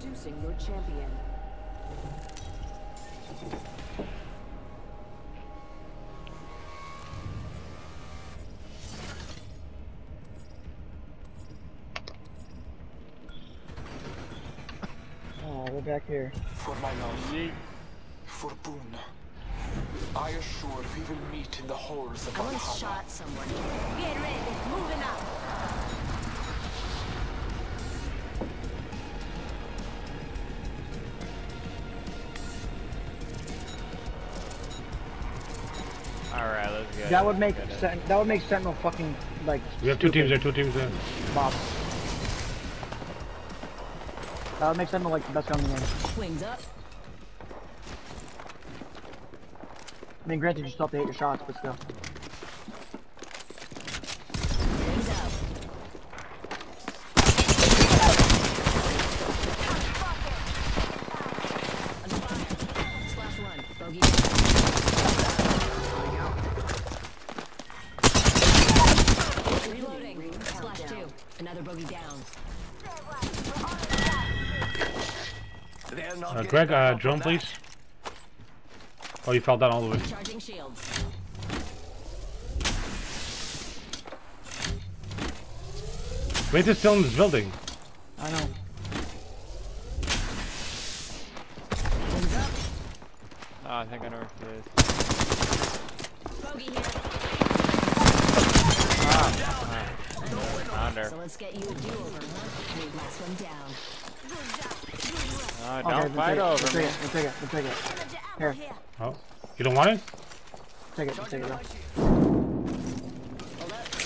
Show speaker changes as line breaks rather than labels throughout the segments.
Introducing your champion.
Oh, we're back here.
For my love. For Boone. I assure we will meet in the halls of
I once
Valhalla.
shot someone. Get ready, moving up.
That would make
Get.
Sen- that would make Sentinel fucking like.
We have two teams there,
stupid,
two teams there.
Bob. That would make Sentinel like the best gun in the game.
Wings up.
I mean, granted, you still have to hit your shots, but still.
Wings up. Under fire. Slash one. Bogey. Reloading. Slash two. Another bogey down.
Uh, Greg, uh, drone, please. Oh, you fell down all the way.
Charging shields.
Wait, is still in this building.
I know.
Wings.
Oh, I think I know where it is.
Bogey here.
Found her.
So let's get you a do-over, huh? Need last one down.
Oh,
Okay,
don't
we'll
fight
take it,
over
we'll
me.
take it. We'll take it. We'll take it. Here,
Oh, you don't want it?
take it. We'll take it. Bro.
Hold up.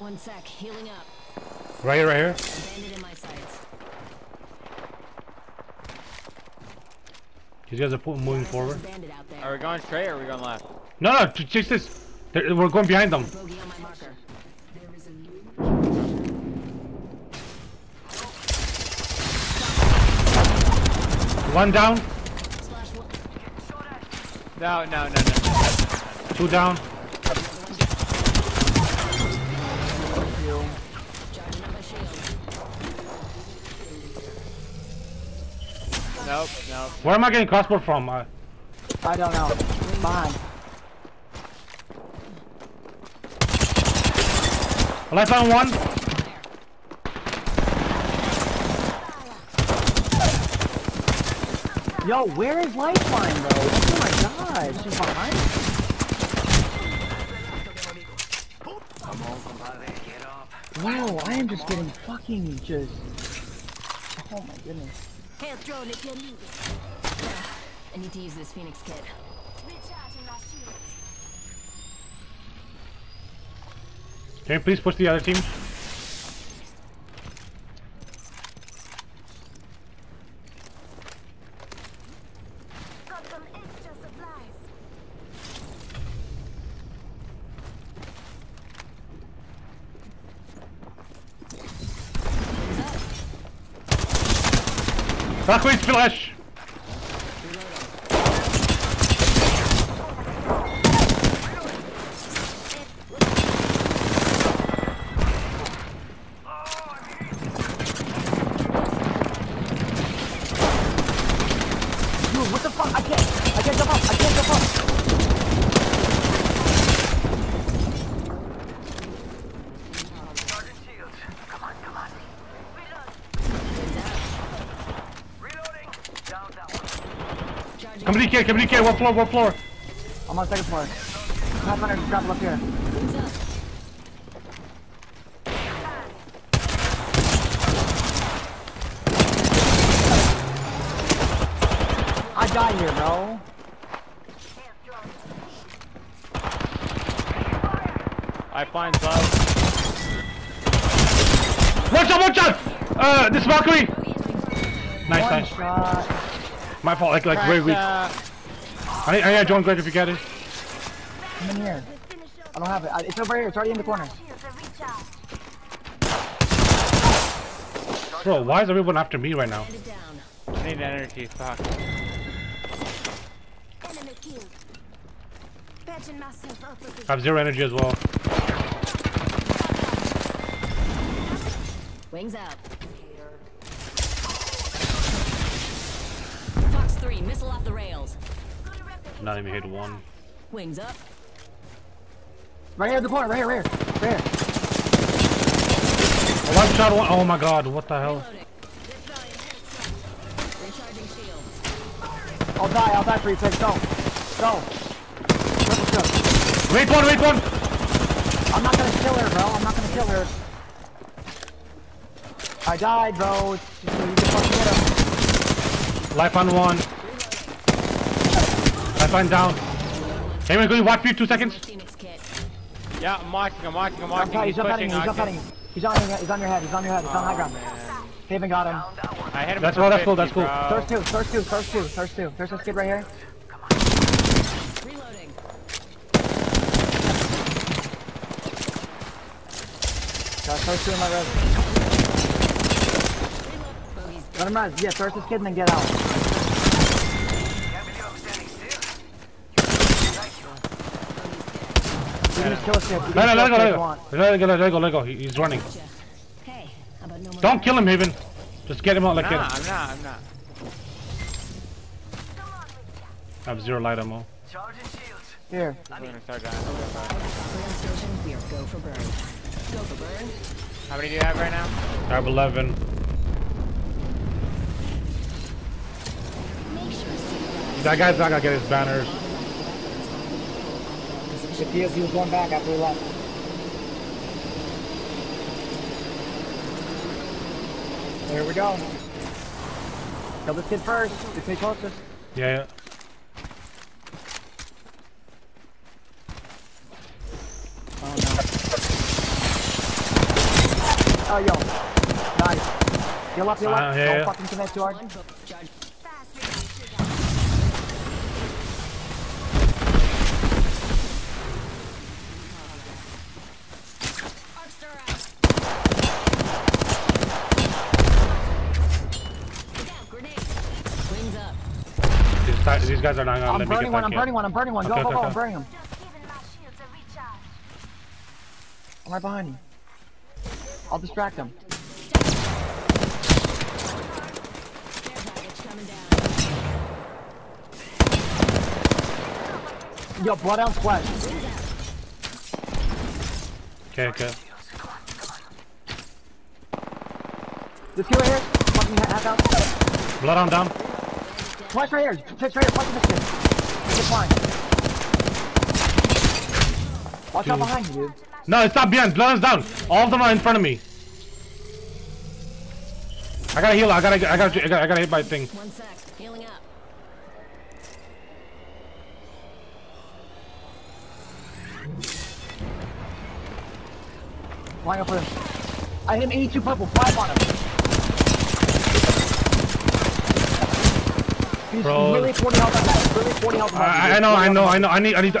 Healing. One sec, healing up.
Right here, right here.
Bandit in my sights.
These guys are putting, moving forward.
a bandit out there.
Are we going straight or are we going left?
No, no, ch- chase this. They're, we're going behind them.
Bogey on my marker.
One down,
Splash one.
No, no, no, no, no.
two down.
Nope, nope.
Where am I getting crossbow from? Uh,
I don't know. Behind.
well, I found one.
Yo, where is Lifeline, though? Oh my god, she's behind. Wow, I am just getting fucking just. Oh my goodness.
Health drone if you need it. I need to use this Phoenix kit.
Can you please push the other team? Backwards flash.
Dude, what the fuck? I can't. I can't jump up. I can't jump up.
Charging.
Come to DK, come DK, one floor, one floor.
I'm on second floor. Top Pathfinder just dropped up here. I died here, bro.
I find love.
One shot, one shot! Uh, this Valkyrie! Nice,
One
nice.
shot.
My fault, like, like, very weak.
Uh,
I, I, I join Greg if you get it.
Come in here. I don't have it. I, it's over here. It's already in the corner.
Shields are recharged.
Bro, why is everyone after me right now?
I need energy, fuck.
Enemy killed. Patching myself up with
I have zero energy as well.
Wings out. Fox 3, missile off the rails.
Not even hit one.
Wings up.
Right here at the corner, right here, right here. Right here.
One shot, one. Oh my god, what the hell?
Reloading. Recharging shields.
I'll die, I'll die for you, Fix. Go. Go. Triple kill.
Wait one, wait one!
I'm not gonna kill her, bro. I'm not gonna kill her. I died, bro. You can fucking get him.
Lifeline one. Lifeline down. Hey man, can you watch me two seconds?
Yeah, I'm watching, I'm watching, I'm
I'm
watching. He's
he's up
pushing,
heading, he's up
Oxy.
He's on, your- he's on your head, he's on your head, he's on high ground.
man.
Haven got him.
I hit him
That's
for
cool, that's cool,
50,
that's cool.
bro.
Thirst two, thirst two, thirst two, thirst two. There's this kid right here. Come on.
Reloading.
Got thirst two in my res. Let him res. Yeah, thirst this kid and then get out. You can kill this kid.
No, no, let go, let go. Let go, let go, let go. He's running.
Hey, no
Don't kill him, Haven. Just get him out like
Nah,
that.
I'm not, I'm not.
I have zero light ammo.
Here.
I'm gonna start dying.
Operating station, we are go for burn. Go for burn.
How many do you have right now?
I have 11.
Make sure to see
That guy's not gonna get his banners.
If he, he was going back after we left. There we go. Kill this kid first. Get me closest.
Yeah, yeah.
Oh no. Oh yo. Nice. Heal up, heal up.
Uh, yeah,
Don't
yeah.
fucking commit too hard.
Guys are not gonna
I'm
let me
burning
get
one, I'm burning one, I'm burning one. Go,
Okay,
go,
okay,
go, I'm
okay.
burning him.
Just my shields a recharge.
I'm right behind you. I'll distract him.
Care package coming down.
Yo, blood out splash.
Okay, okay.
This right here. Fucking hack out.
Bloodhound down.
Flash right here. Flash right here. Fucking this kid. Get fine. Watch out behind you, dude.
No, it's not behind. Blood is down. All of them are in front of me. I gotta heal. I gotta, I gotta, I gotta, I gotta hit my thing.
One sec. Healing up.
Flying up for him. I hit him 82 purple. Five on him. He's,
Bro.
really 40 health on that. He's really 40 health on that.
I, I know, I know, I know. I need, I need to.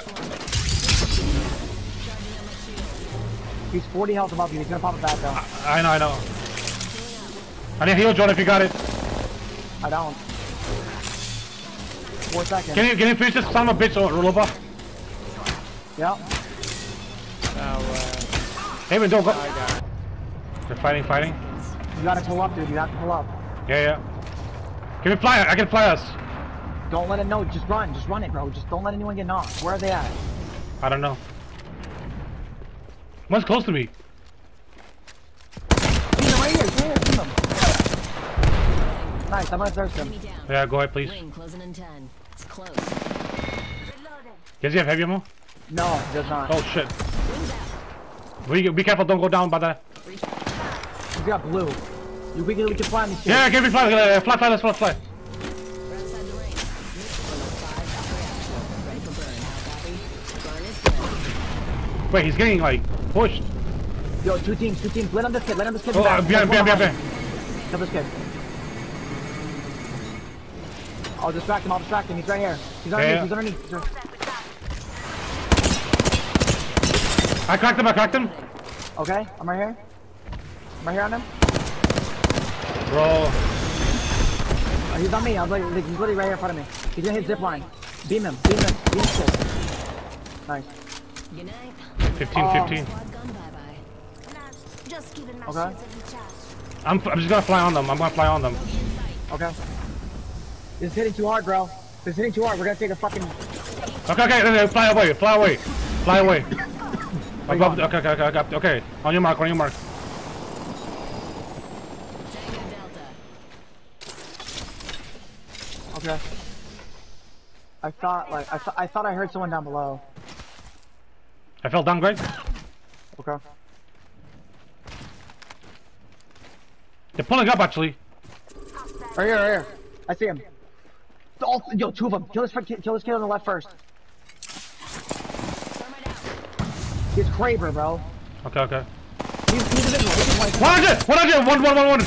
He's 40 health above you. He's gonna pop it back though.
I know, I know. I need heal, John, if you got it.
I don't. Four seconds.
Can you, can you finish this son of a bitch, or Rolova?
Yep.
No, uh,
Hey, man, don't go.
I.
They're fighting, fighting.
You gotta pull up, dude. You have to pull up.
Yeah, yeah. Can we fly? I can fly us.
Don't let it know. Just run. Just run it, bro. Just don't let anyone get knocked. Where are they at?
I don't know. One's close to me.
See them right here. Right here. See them. Nice. I'm gonna thirst him.
Enemy down.
Yeah, go ahead, please.
Wing closing in 10. It's close.
Reloading.
Does he have heavy ammo?
No, it does not.
Oh shit.
Wings.
Be, be careful, don't go down by that.
He's got blue. You, we, can, we can fly on these
Yeah, give me fly, uh, fly, fly, let's fly, fly. Wait, he's getting like pushed.
Yo, two teams, two teams. Let him this kid. Let him this kid.
Oh, uh, behind, behind, behind,
behind.
behind.
Kill this kid. I'll distract him. I'll distract him. He's right here. He's underneath.
yeah.
He's underneath. He's right-
I cracked him, I cracked him.
Okay, I'm right here. I'm right here on him.
Bro.
Oh, he's on me. I'm like, like, he's literally right here in front of me. He's gonna hit zip line. Beam him. Beam him. Beam him. Nice.
Good night.
15,
Oh.
15.
Squad gun bye-bye.
Nah, just giving my
Okay.
shields a recharge.
I'm, I'm just gonna fly on them. I'm gonna fly on them.
Okay. This is hitting too hard, bro. This is hitting too hard. We're gonna take a fucking.
Okay, okay, no, no, fly away, fly away, fly away. Above, okay, okay, okay, okay, okay. On your mark, on your mark.
Delta.
Okay. I thought like I, th- I thought I heard someone down below.
I fell down, great.
Okay.
They're pulling up, actually.
Right here, right here. I see him. All, yo, two of them. Kill this, kill kill this kid on the left first.
Thermite.
He's Kraber, bro.
Okay, okay.
He's, he's invisible. He's like,
100! 100! 1, 1, 1, 1!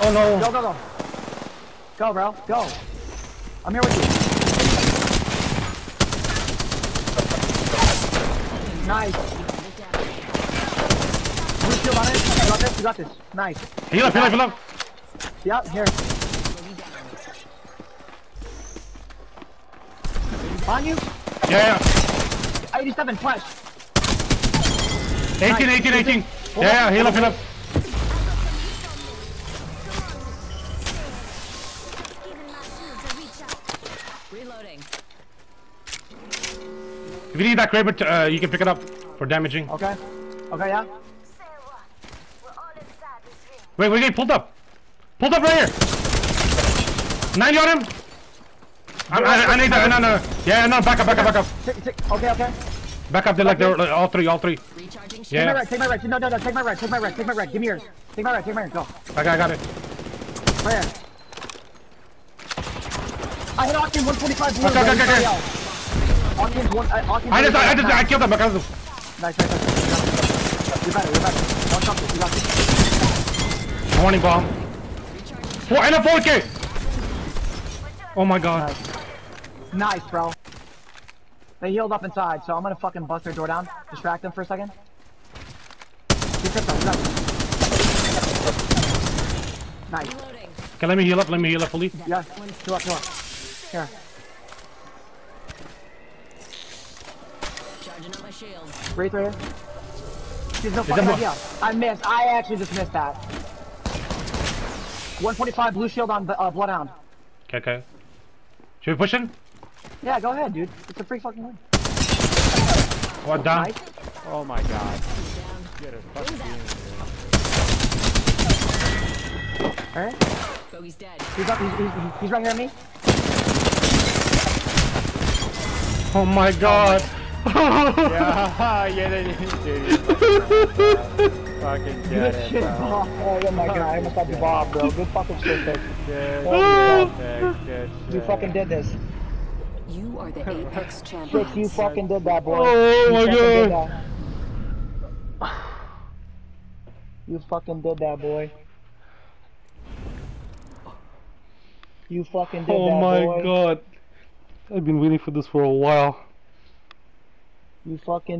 Oh no.
Go, go, go. Go, bro. Go. I'm here with you. Nice. Blue shield on it. You got this. You got this. Nice.
Heal up, heal up, heal up.
Yep. Here. On you.
Yeah,
87 flash.
yeah. 18, 18, 18. Yeah, yeah, heal up, heal up.
Just giving my shields a recharge.
Reloading.
If you need that Kraber, uh, you can pick it up for damaging.
Okay. Okay, yeah.
Say what? We're all inside this ring.
Wait, wait, wait, pulled up. Pulled up right here. 90 on him. I, I, I need that. No, no, no. Yeah, no, back up, back up, back up.
Tick, tick. Okay, okay.
Back up, they're like, they're like, all three, all three.
Recharging shield.
Take my
Yeah.
take my red. No, no, no, take my red, take my red, take my red. Give me yours. Take my red, take my red. Go.
I got, I got it.
Right here. I hit Octane 145 blue.
Okay, okay, okay, okay.
Else. One, uh, Octane's
I just, I just, I killed killed them.
Nice, nice, nice. You got it, you better, you better. One something, you got this.
Warning bomb. Four, and a 4K. Oh my god.
Nice, bro. They healed up inside, so I'm gonna fucking bust their door down. Distract them for a second. Keep crypto, you got it. Nice.
Okay, let me heal up. Let me heal up fully.
Yeah, two up, two up. Here.
Charging up my shields.
Wraith right here. She's no fucking idea. I missed. I actually just missed that. 145 blue shield on uh, Bloodhound.
Okay, okay. Should we push him?
Yeah, go ahead, dude. It's a free fucking win.
What down?
Nice.
Oh my god.
Down.
Get a fucking beam in here.
Alright.
Bogey's dead.
He's up. He's, he's, he's right here at me.
Oh my god.
Yeah, yeah, they did, dude. Fucking get it,
Shit,
bro.
Bob. Oh my god, I almost got the Bob, bro. Good fucking shit, pick.
Good
Oh,
shit, good
You fucking did this.
You are the Apex
Shit, you fucking did that, boy.
Oh
you
my God.
You fucking did that, boy. You fucking did
Oh
that,
my god. I've been waiting for this for a while.
You fucking